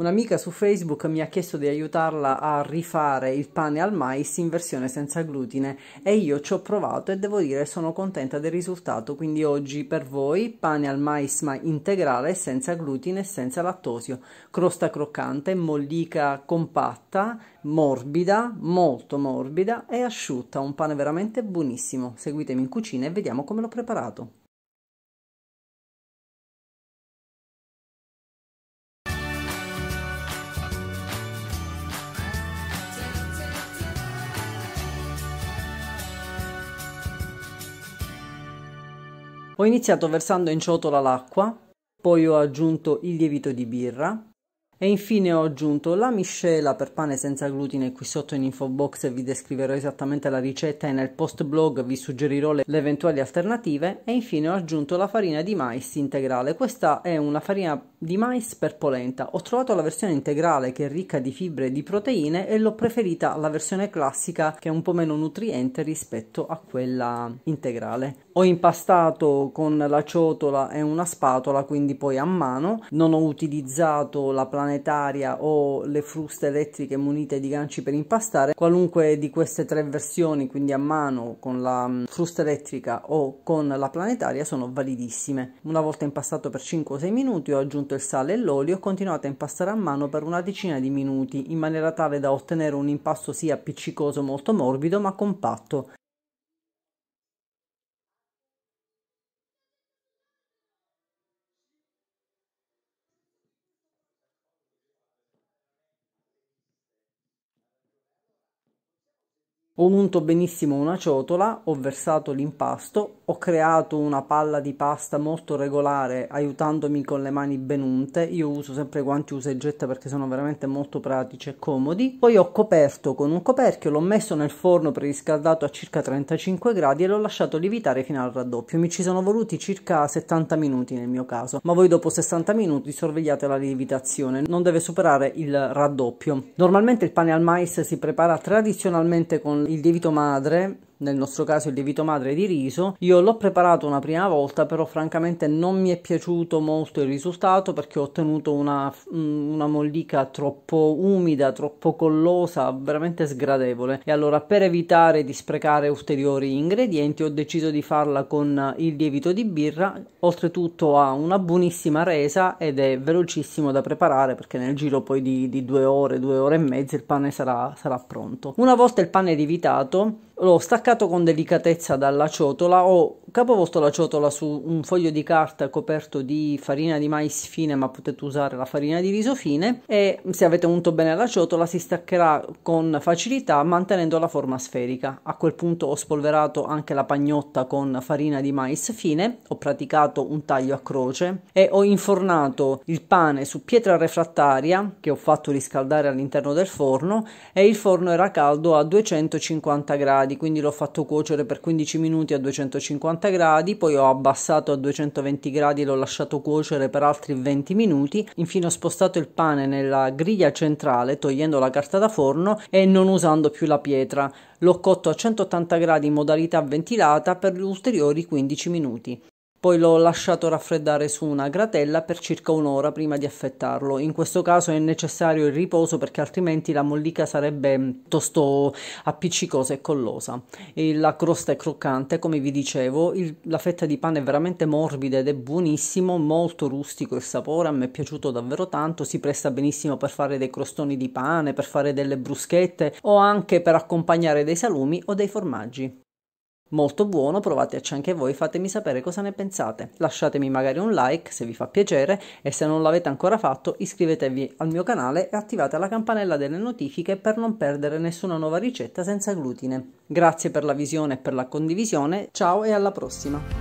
Un'amica su Facebook mi ha chiesto di aiutarla a rifare il pane al mais in versione senza glutine e io ci ho provato e devo dire sono contenta del risultato. Quindi oggi per voi pane al mais ma integrale senza glutine e senza lattosio. Crosta croccante, mollica compatta, morbida, molto morbida e asciutta. Un pane veramente buonissimo. Seguitemi in cucina e vediamo come l'ho preparato. Ho iniziato versando in ciotola l'acqua, poi ho aggiunto il lievito di birra e infine ho aggiunto la miscela per pane senza glutine qui sotto in info box vi descriverò esattamente la ricetta e nel post blog vi suggerirò le, le eventuali alternative e infine ho aggiunto la farina di mais integrale. Questa è una farina di mais per polenta. Ho trovato la versione integrale che è ricca di fibre e di proteine e l'ho preferita alla versione classica che è un po' meno nutriente rispetto a quella integrale. Ho impastato con la ciotola e una spatola, quindi poi a mano. Non ho utilizzato la planetaria o le fruste elettriche munite di ganci per impastare. Qualunque di queste tre versioni, quindi a mano con la mm, frusta elettrica o con la planetaria, sono validissime. Una volta impastato per 5-6 minuti ho aggiunto il sale e l'olio e ho continuato a impastare a mano per una decina di minuti in maniera tale da ottenere un impasto sia appiccicoso molto morbido ma compatto. Ho unto benissimo una ciotola, ho versato l'impasto, ho creato una palla di pasta molto regolare aiutandomi con le mani ben unte. Io uso sempre guanti usa e getta perché sono veramente molto pratici e comodi. Poi ho coperto con un coperchio, l'ho messo nel forno preriscaldato a circa 35 gradi e l'ho lasciato lievitare fino al raddoppio. Mi ci sono voluti circa 70 minuti nel mio caso, ma voi dopo 60 minuti sorvegliate la lievitazione, non deve superare il raddoppio. Normalmente il pane al mais si prepara tradizionalmente con il lievito madre nel nostro caso il lievito madre di riso. Io l'ho preparato una prima volta, però francamente non mi è piaciuto molto il risultato perché ho ottenuto una, mm, una mollica troppo umida, troppo collosa, veramente sgradevole. E allora per evitare di sprecare ulteriori ingredienti ho deciso di farla con il lievito di birra. Oltretutto ha una buonissima resa ed è velocissimo da preparare perché nel giro poi di, di due ore, due ore e mezza il pane sarà, sarà pronto. Una volta il pane lievitato l'ho staccato con delicatezza dalla ciotola, ho capovolto la ciotola su un foglio di carta coperto di farina di mais fine, ma potete usare la farina di riso fine. E se avete unto bene la ciotola si staccherà con facilità mantenendo la forma sferica. A quel punto ho spolverato anche la pagnotta con farina di mais fine, ho praticato un taglio a croce e ho infornato il pane su pietra refrattaria che ho fatto riscaldare all'interno del forno e il forno era caldo a 250 gradi gradi, quindi l'ho fatto cuocere per 15 minuti a 250 gradi, poi ho abbassato a 220 gradi e l'ho lasciato cuocere per altri 20 minuti. Infine ho spostato il pane nella griglia centrale togliendo la carta da forno e non usando più la pietra. L'ho cotto a 180 gradi in modalità ventilata per ulteriori 15 minuti. Poi l'ho lasciato raffreddare su una gratella per circa un'ora prima di affettarlo. In questo caso è necessario il riposo perché altrimenti la mollica sarebbe piuttosto appiccicosa e collosa. E la crosta è croccante, come vi dicevo, il, la fetta di pane è veramente morbida ed è buonissimo, molto rustico il sapore, a me è piaciuto davvero tanto, si presta benissimo per fare dei crostoni di pane, per fare delle bruschette o anche per accompagnare dei salumi o dei formaggi. Molto buono, provateci anche voi, fatemi sapere cosa ne pensate. Lasciatemi magari un like se vi fa piacere e se non l'avete ancora fatto iscrivetevi al mio canale e attivate la campanella delle notifiche per non perdere nessuna nuova ricetta senza glutine. Grazie per la visione e per la condivisione, ciao e alla prossima!